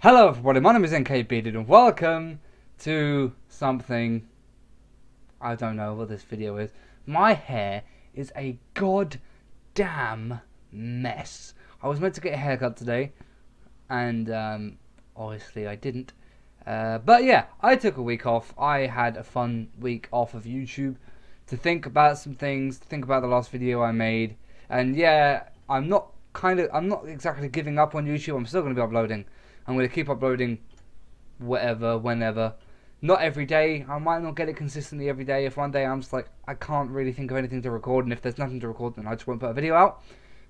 Hello everybody, my name is NK Bearded and welcome to something I don't know what this video is. My hair is a goddamn mess. I was meant to get a haircut today and um, obviously I didn't. Uh, but yeah, I took a week off. I had a fun week off of YouTube to think about some things, to think about the last video I made. And yeah, I'm not kind of, I'm not exactly giving up on YouTube. I'm still going to be uploading. I'm going to keep uploading whatever, whenever. Not every day. I might not get it consistently every day. If one day I'm just like, I can't really think of anything to record, and if there's nothing to record, then I just won't put a video out.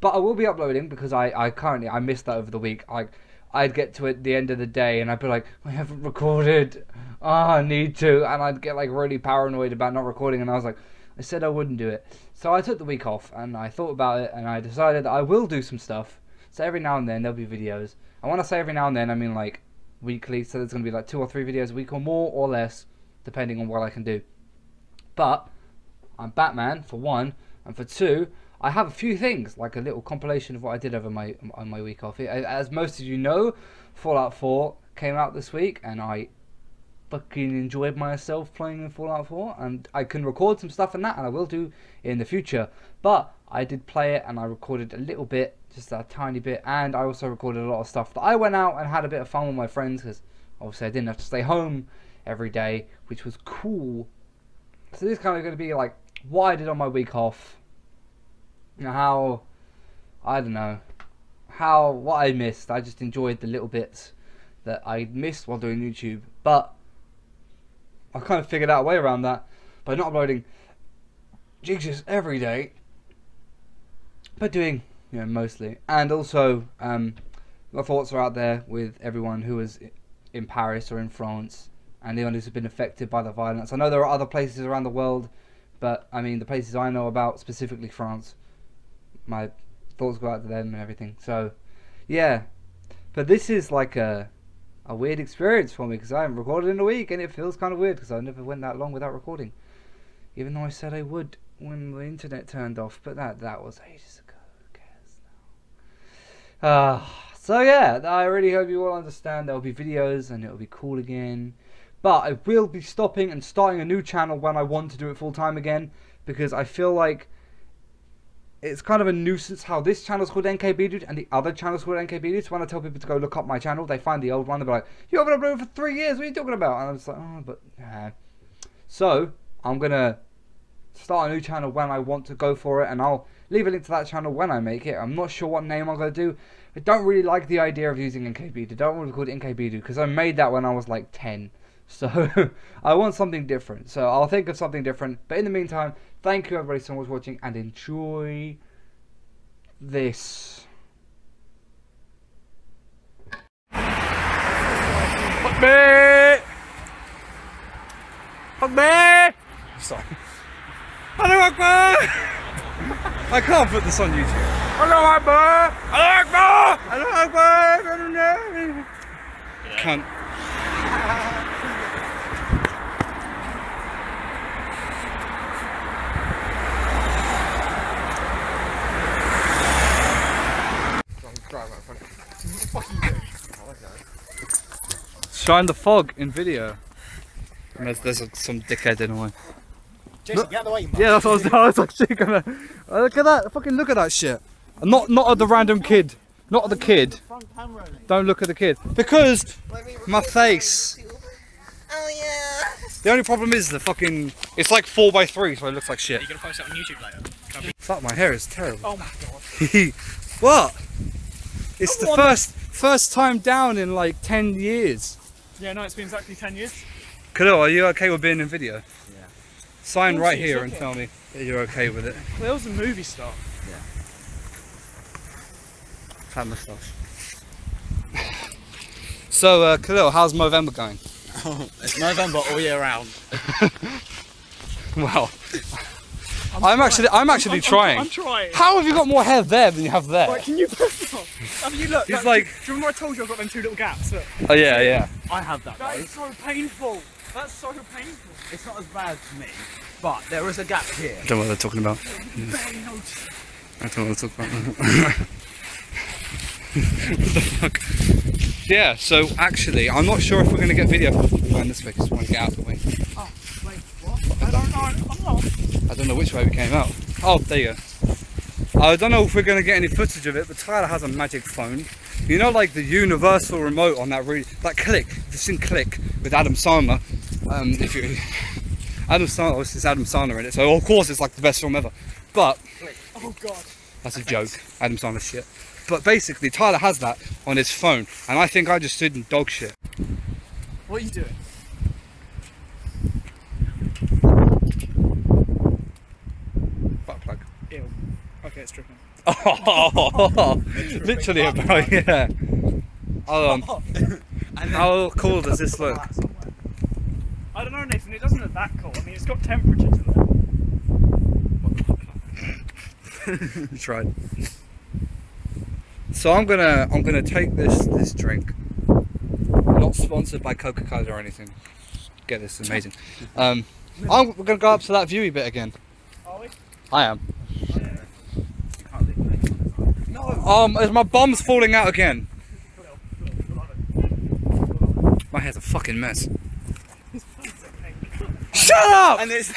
But I will be uploading because I, I currently, I missed that over the week. I, I'd get to it the end of the day and I'd be like, I haven't recorded. Oh, I need to. And I'd get like really paranoid about not recording. And I was like, I said I wouldn't do it. So I took the week off and I thought about it and I decided that I will do some stuff. So every now and then there'll be videos. I want to say every now and then, I mean like weekly. So there's going to be like two or three videos a week or more or less, depending on what I can do. But I'm Batman for one. And for two, I have a few things, like a little compilation of what I did over my on my week off. As most of you know, Fallout 4 came out this week, and I fucking enjoyed myself playing in Fallout 4, and I can record some stuff in that, and I will do in the future. But I did play it, and I recorded a little bit, just a tiny bit, and I also recorded a lot of stuff that I went out and had a bit of fun with my friends, because obviously I didn't have to stay home every day, which was cool. So this is kind of going to be like what I did on my week off how I don't know how what I missed. I just enjoyed the little bits that I missed while doing YouTube, but I kind of figured out a way around that by not uploading jigs every day, but doing you know mostly, and also um, my thoughts are out there with everyone who was in Paris or in France and anyone who's been affected by the violence. I know there are other places around the world, but I mean the places I know about, specifically France, my thoughts go out to them and everything. So, yeah. But this is like a a weird experience for me because I haven't recorded in a week and it feels kind of weird because I never went that long without recording. Even though I said I would when the internet turned off, but that that was ages ago. Who cares now? Uh, so yeah, I really hope you all understand there will be videos and it will be cool again. But I will be stopping and starting a new channel when I want to do it full time again because I feel like it's kind of a nuisance how this channel is called NKB Dude and the other channel is called NKB Dude. So when I tell people to go look up my channel, they find the old one. They're like, "You haven't uploaded for three years. What are you talking about?" And I'm just like, "Oh, but yeah." So I'm gonna start a new channel when I want to go for it, and I'll leave a link to that channel when I make it. I'm not sure what name I'm gonna do. I don't really like the idea of using NKB. I don't want to call it NKB because I made that when I was like 10. So I want something different. So I'll think of something different. But in the meantime, thank you everybody so much for watching and enjoy this. Fuck me! Fuck me! Sorry. Hello Akbar! I can't put this on YouTube. Hello Akbar! Hello Akbar! Hello Akbar! Cunt. Shine the fog in video. And there's, there's some dickhead in the way. Jason, get out of the way, you Yeah, that's what I was, I was like, shit, gonna, uh, look at that, fucking look at that shit. Not, not at the random kid, not at the kid. front camera. Don't look at the kid. Because my face. Oh yeah. The only problem is the fucking, it's like 4x3 so it looks like shit. You're gonna post it on YouTube later. Fuck, my hair is terrible. Oh my god. what? It's the first, first time down in like 10 years. Yeah, no, it's been exactly 10 years. Khalil, are you okay with being in video? Yeah. Sign right here should and tell me that you're okay with it. Well, there was a movie star. Fat moustache. So, uh, Khalil, how's Movember going? Oh, it's November all year round. Well, I'm, actually, I'm actually I'm- trying. I'm, trying. How have you got more hair there than you have there? Right, can you put up? Have you looked? He's That- like- Do you remember I told you I've got them two little gaps? Look. Oh yeah, yeah. I have that That though. is so painful. That's so painful. It's not as bad to me, but there is a gap here. I don't know what they're talking about. Notice. I don't know what they're talking about. what the fuck? Yeah, so actually, I'm not sure if we're going to get video behind this way because we want to get out of the way. Oh, wait, what? I don't know. I don't know which way we came out. Oh, there you go. I don't know if we're going to get any footage of it, but Tyler has a magic phone. You know, like the universal remote on that really, that Click. If you've Click with Adam Sandler, um, if you, Adam Sandler, it's Adam Sandler in it, so of course it's like the best film ever. But Oh god. that's a joke. Adam Sandler shit. But basically, Tyler has that on his phone, and I think I just stood in dog shit. What are you doing? Butt plug. Ew. Okay, it's dripping. Oh, literally about yeah. On. How cool does this look? I don't know, Nathan. It doesn't look that cool. I mean, it's got temperature to it. You tried. So I'm gonna I'm gonna take this this drink. Not sponsored by Coca Cola or anything. Get this amazing. Um, I'm we're gonna go up to that viewy bit again. Are we? I am. Um, is my bum's falling out again? My hair's a fucking mess. Shut up! And it's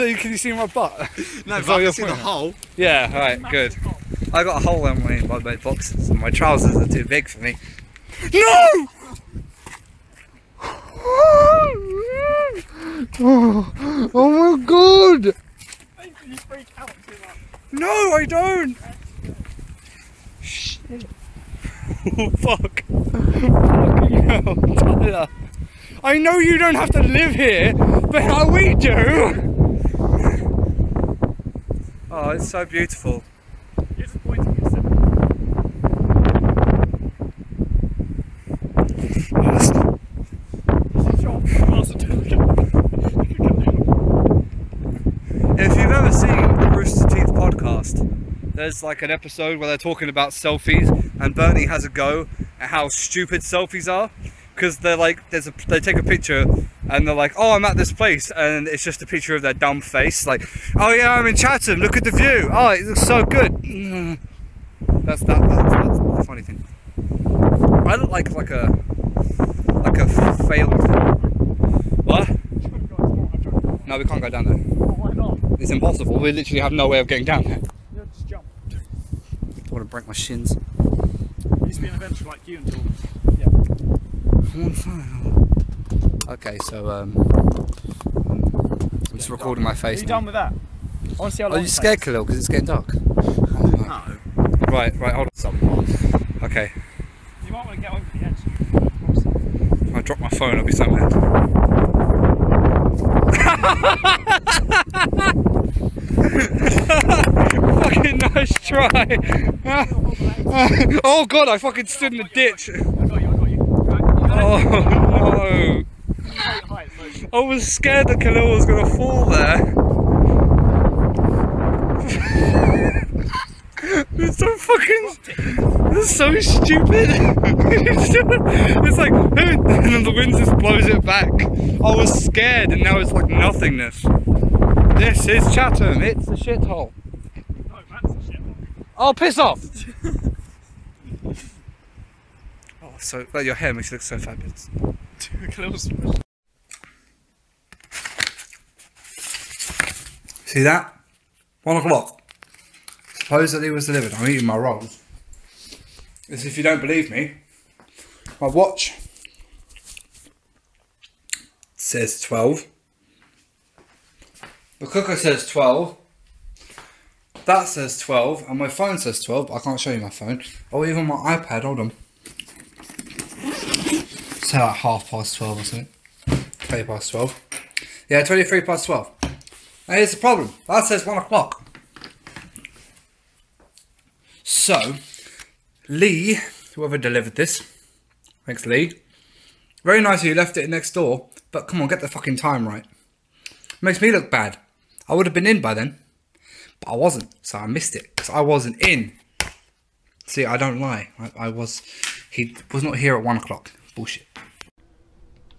Are you, can you see my butt? no, but I your can see the hole. Yeah, alright, good. I got a hole in my, my, my boxes and my trousers are too big for me. No! Oh, oh my god! Nathan, you freak out too much. No, I don't! Shit. Oh, fuck. Fucking hell, Tyler. I know you don't have to live here, but how we do! Oh, it's so beautiful. You're just pointing at. If you've ever seen the Rooster Teeth podcast, there's like an episode where they're talking about selfies, and Burnie has a go at how stupid selfies are. Because they're like, there's a, they take a picture and they're like, oh, I'm at this place, and it's just a picture of their dumb face. Like, oh yeah, I'm in Chatham. Look at the view. Oh, it looks so good. Mm. That's that. That's, that's the funny thing. I look like like a like a failed. What? No, we can't go down there. Why not? It's impossible. We literally have no way of getting down there. You'll just jump. I want to break my shins. You used to be an adventurer like you until. Okay, so um, I'm just recording my face. Are you now. done with that? I want to see how long Are you scared, takes. Khalil? Because it's getting dark. No. Right, right, hold on. Something. Okay, You might want to get over the edge. if I drop my phone, I'll be so mad. fucking nice try. oh god, I fucking stood in the ditch. I got you, I got you. Right, you gotta Oh I was scared that Khalil was gonna fall there. it's so fucking. It's so stupid. it's like, and then the wind just blows it back. I was scared, and now it's like nothingness. This is Chatham. It's a shithole. Oh, that's a shit. Oh, piss off! oh, so like, your hair makes you look so fabulous. Close. See that? One o'clock. Supposedly it was delivered. I'm eating my rolls. As if you don't believe me, my watch says 12. The cooker says 12. That says 12. And my phone says 12. But I can't show you my phone. Or even my iPad. Hold on. Say like half past 12 or something. 20 past 12. Yeah, 23 past 12. Now here's the problem. That says one o'clock. So, Lee, whoever delivered this, thanks Lee. Very nice of you left it next door, but come on, get the fucking time right. Makes me look bad. I would have been in by then, but I wasn't, so I missed it because I wasn't in. See, I don't lie. I, I was. He was not here at one o'clock. Bullshit.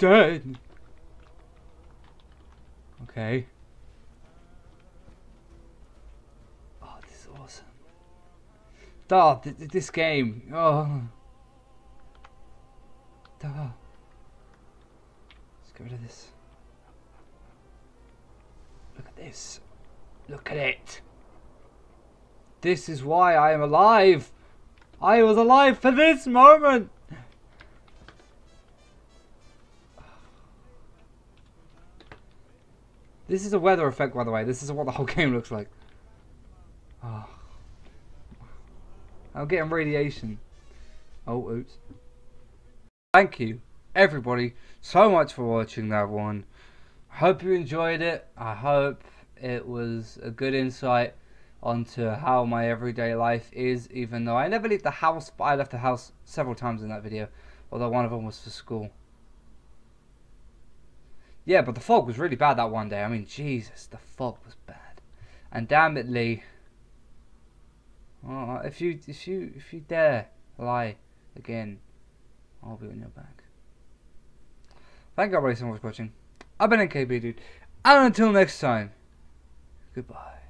Dead. Okay. Oh, this is awesome. Oh, th- th- this game. Oh. hell? Let's get rid of this. Look at this. Look at it. This is why I am alive. I was alive for this moment. This is a weather effect, by the way. This is what the whole game looks like. Oh. I'm getting radiation. Oh, oops. Thank you, everybody, so much for watching that one. I hope you enjoyed it. I hope it was a good insight onto how my everyday life is, even though I never leave the house, but I left the house several times in that video, although one of them was for school. Yeah, but the fog was really bad that one day. I mean, Jesus, the fog was bad. And damn it, Lee. Oh, if you if you if you dare lie again, I'll be on your back. Thank you everybody so much for watching. I've been NKB dude. And until next time, goodbye.